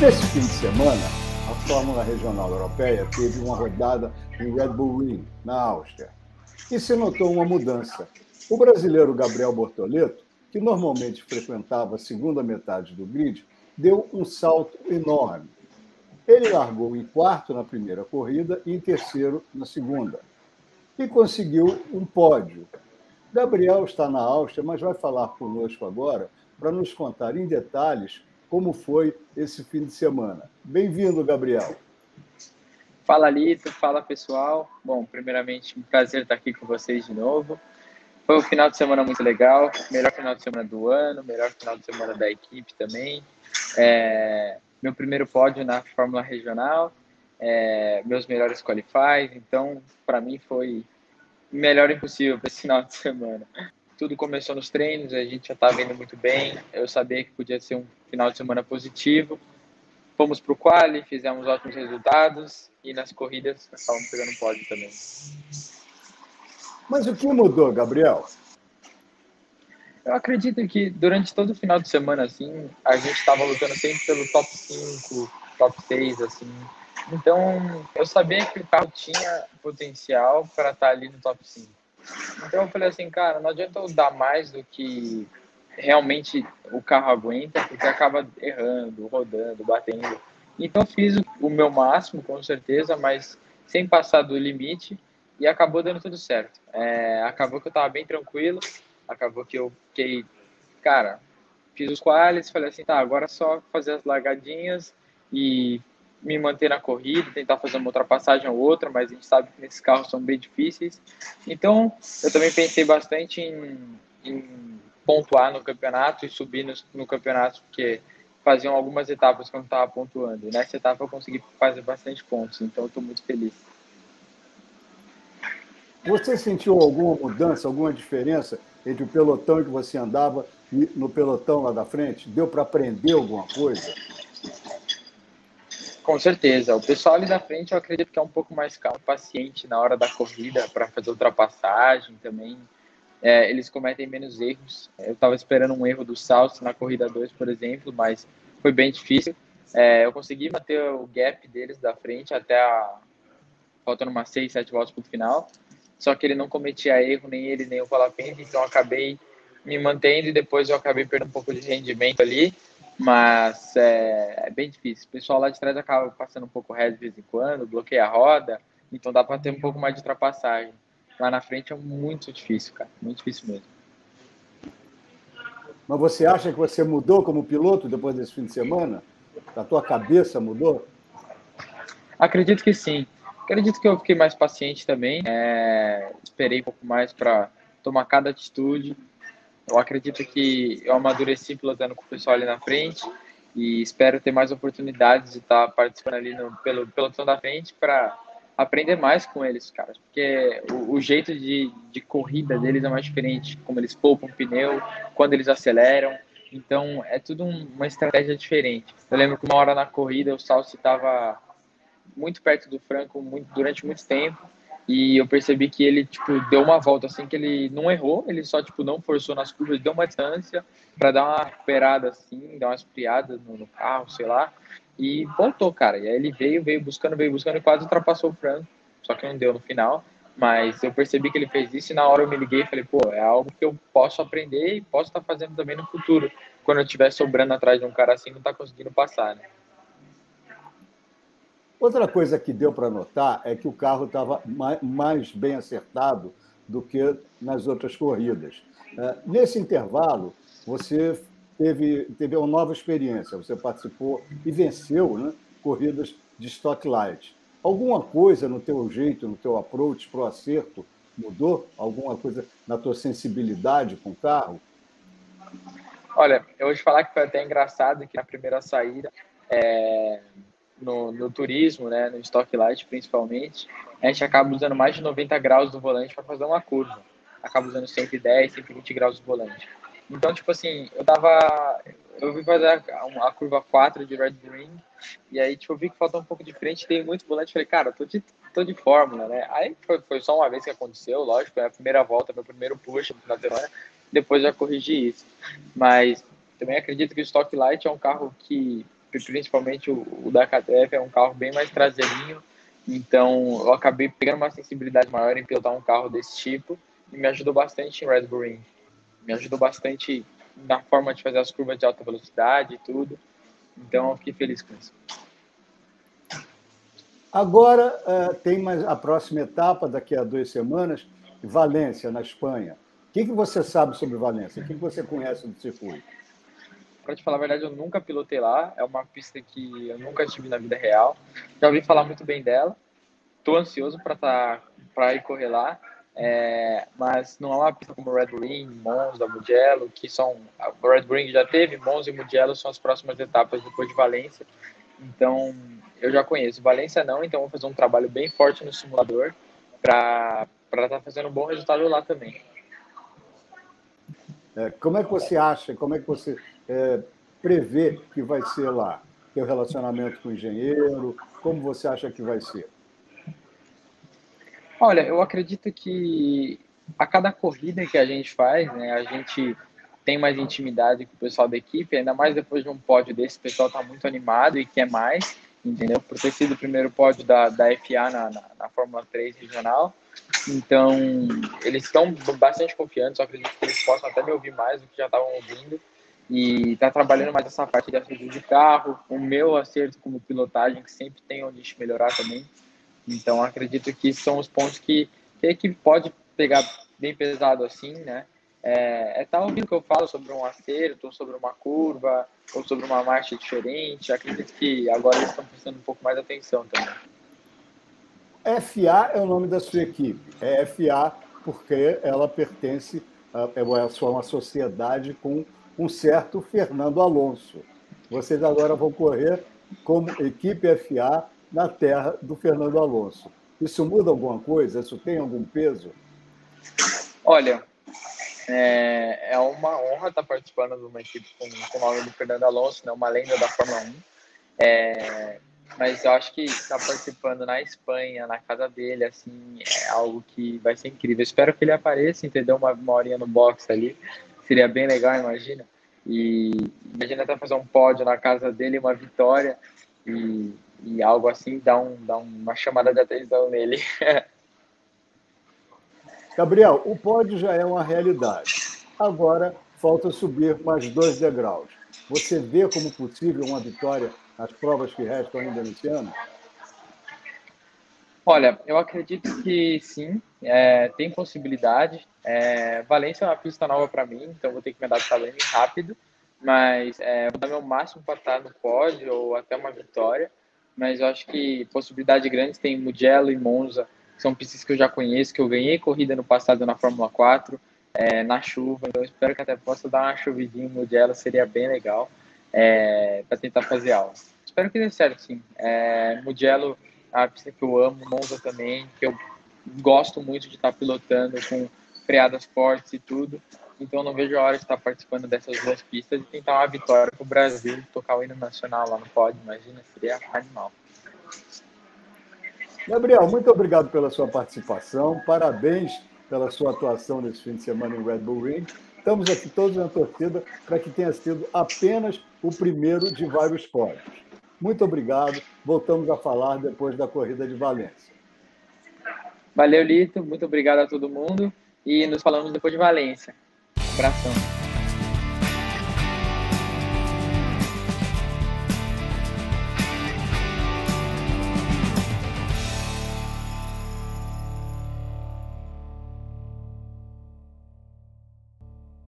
Nesse fim de semana, a Fórmula Regional Europeia teve uma rodada em Red Bull Ring, na Áustria, e se notou uma mudança. O brasileiro Gabriel Bortoleto, que normalmente frequentava a segunda metade do grid, deu um salto enorme. Ele largou em quarto na primeira corrida e em terceiro na segunda. E conseguiu um pódio. Gabriel está na Áustria, mas vai falar conosco agora para nos contar em detalhes como foi esse fim de semana. Bem-vindo, Gabriel. Fala, Lito. Fala, pessoal. Bom, primeiramente, um prazer estar aqui com vocês de novo. Foi um final de semana muito legal, melhor final de semana do ano, melhor final de semana da equipe também. É, meu primeiro pódio na Fórmula Regional, é, meus melhores qualifies, então para mim foi melhor impossível para esse final de semana tudo começou nos treinos, a gente já estava indo muito bem, eu sabia que podia ser um final de semana positivo. Fomos para o quali, fizemos ótimos resultados e nas corridas estávamos pegando pódio também. Mas o que mudou, Gabriel? Eu acredito que durante todo o final de semana, assim, a gente estava lutando sempre pelo top 5, top 6, assim. Então, eu sabia que o carro tinha potencial para estar tá ali no top 5. Então eu falei assim, cara, não adianta eu dar mais do que realmente o carro aguenta, porque acaba errando, rodando, batendo. Então fiz o meu máximo, com certeza, mas sem passar do limite e acabou dando tudo certo. É, acabou que eu tava bem tranquilo, acabou que eu fiquei, cara, fiz os quales, falei assim, tá, agora é só fazer as largadinhas e me manter na corrida, tentar fazer uma ultrapassagem ou outra, mas a gente sabe que nesses carros são bem difíceis. Então, eu também pensei bastante em, em pontuar no campeonato e subir no, no campeonato, porque faziam algumas etapas que eu não estava pontuando. E nessa etapa eu consegui fazer bastante pontos, então estou muito feliz. Você sentiu alguma mudança, alguma diferença entre o pelotão que você andava e no pelotão lá da frente? Deu para aprender alguma coisa? Com certeza. O pessoal ali da frente eu acredito que é um pouco mais calmo, paciente na hora da corrida para fazer ultrapassagem também. É, eles cometem menos erros. Eu estava esperando um erro do Salso na corrida 2, por exemplo, mas foi bem difícil. É, eu consegui manter o gap deles da frente até a... faltando umas 6, 7 voltas para o final. Só que ele não cometia erro, nem ele, nem o Colapente, então acabei me mantendo e depois eu acabei perdendo um pouco de rendimento ali. Mas é, é, bem difícil. O pessoal lá de trás acaba passando um pouco reto de vez em quando, bloqueia a roda, então dá para ter um pouco mais de ultrapassagem. Lá na frente é muito difícil, cara, muito difícil mesmo. Mas você acha que você mudou como piloto depois desse fim de semana? A tua cabeça mudou? Acredito que sim. Acredito que eu fiquei mais paciente também. É, esperei um pouco mais para tomar cada atitude eu acredito que eu amadureci pilotando com o pessoal ali na frente e espero ter mais oportunidades de estar participando ali no, pelo pelotão da frente para aprender mais com eles, cara. Porque o, o, jeito de, de corrida deles é mais diferente, como eles poupam pneu, quando eles aceleram. Então é tudo um, uma estratégia diferente. Eu lembro que uma hora na corrida o Salsi estava muito perto do Franco muito, durante muito tempo e eu percebi que ele, tipo, deu uma volta assim, que ele não errou, ele só, tipo, não forçou nas curvas, deu uma distância para dar uma recuperada assim, dar uma esfriada no, no, carro, sei lá, e voltou, cara. E aí ele veio, veio buscando, veio buscando e quase ultrapassou o Franco, só que não deu no final. Mas eu percebi que ele fez isso e na hora eu me liguei e falei, pô, é algo que eu posso aprender e posso estar fazendo também no futuro. Quando eu estiver sobrando atrás de um cara assim, não tá conseguindo passar, né? Outra coisa que deu para notar é que o carro estava mais bem acertado do que nas outras corridas. É, nesse intervalo, você teve, teve uma nova experiência, você participou e venceu né, corridas de Stock Light. Alguma coisa no teu jeito, no teu approach para o acerto mudou? Alguma coisa na tua sensibilidade com o carro? Olha, eu vou te falar que foi até engraçado que na primeira saída é, no, no turismo, né, no Stock Light principalmente, a gente acaba usando mais de 90 graus do volante para fazer uma curva. Acaba usando 110, 120 graus do volante. Então, tipo assim, eu tava. Eu vi fazer a, a curva 4 de Red Ring, e aí, tipo, eu vi que faltou um pouco de frente, tem muito volante. Falei, cara, tô de, tô de fórmula, né? Aí foi, foi só uma vez que aconteceu, lógico, é a primeira volta, meu primeiro push no final semana, depois já corrigi isso. Mas também acredito que o Stock Light é um carro que principalmente o, o da KTF é um carro bem mais traseirinho, então eu acabei pegando uma sensibilidade maior em pilotar um carro desse tipo e me ajudou bastante em Red Bull Ring. Me ajudou bastante na forma de fazer as curvas de alta velocidade e tudo. Então eu fiquei feliz com isso. Agora uh, tem mais a próxima etapa, daqui a duas semanas, Valência, na Espanha. O que, que você sabe sobre Valência? O que, que você conhece do circuito? Para te falar a verdade, eu nunca pilotei lá. É uma pista que eu nunca tive na vida real. Já ouvi falar muito bem dela. Estou ansioso para tá, para ir correr lá. É, mas não é uma pista como Red Ring, Monza, Mugello, que são. Red Ring já teve, Monza e Mugello são as próximas etapas depois de Valência. Então, eu já conheço. Valência não, então vou fazer um trabalho bem forte no simulador para estar tá fazendo um bom resultado lá também. É, como é que você acha, como é que você é, prevê que vai ser lá? Teu relacionamento com o engenheiro, como você acha que vai ser? Olha, eu acredito que a cada corrida que a gente faz, né, a gente tem mais intimidade com o pessoal da equipe, ainda mais depois de um pódio desse, o pessoal está muito animado e quer mais, entendeu? Por ter sido o primeiro pódio da, da FA na, na, na Fórmula 3 regional. Então, eles estão bastante confiantes, eu acredito que eles possam até me ouvir mais do que já estavam ouvindo. E está trabalhando mais essa parte de acerto de carro, o meu acerto como pilotagem, que sempre tem onde melhorar também. Então, acredito que são os pontos que, que a equipe pode pegar bem pesado assim, né? É, é tá ouvindo que eu falo sobre um acerto, ou sobre uma curva, ou sobre uma marcha diferente. Acredito que agora eles estão prestando um pouco mais atenção também. FA é o nome da sua equipe. É FA porque ela pertence, a, é uma sociedade com um certo Fernando Alonso. Vocês agora vão correr como equipe FA na terra do Fernando Alonso. Isso muda alguma coisa? Isso tem algum peso? Olha, é, é uma honra estar participando de uma equipe com, com o nome do Fernando Alonso, né, uma lenda da Fórmula 1. É, mas eu acho que estar participando na Espanha, na casa dele, assim, é algo que vai ser incrível. Eu espero que ele apareça, entendeu? Uma, uma horinha no box ali. Seria bem legal, imagina. E imagina até fazer um pódio na casa dele, uma vitória. E e algo assim dá, um, dá uma chamada de atenção nele. Gabriel, o pódio já é uma realidade. Agora falta subir mais dois degraus. Você vê como possível uma vitória nas provas que restam ainda nesse ano? Olha, eu acredito que sim, é, tem possibilidade. É, Valência é uma pista nova para mim, então vou ter que me adaptar bem rápido, mas é, vou dar meu máximo para estar no pódio ou até uma vitória mas eu acho que possibilidade grande tem Mugello e Monza, que são pistas que eu já conheço, que eu ganhei corrida no passado na Fórmula 4, é, na chuva, então espero que até possa dar uma chuvidinha em Mugello, seria bem legal, é, para tentar fazer aula. Espero que dê certo, sim. É, Mugello é uma pista que eu amo, Monza também, que eu gosto muito de estar pilotando com freadas fortes e tudo. Então não vejo a hora de estar participando dessas duas pistas e tentar uma vitória para o Brasil, tocar o hino nacional lá no pódio. Imagina, seria animal. Gabriel, muito obrigado pela sua participação. Parabéns pela sua atuação nesse fim de semana em Red Bull Ring. Estamos aqui todos na torcida para que tenha sido apenas o primeiro de vários pódios. Muito obrigado. Voltamos a falar depois da corrida de Valência. Valeu, Lito. Muito obrigado a todo mundo. E nos falamos depois de Valência. Abração.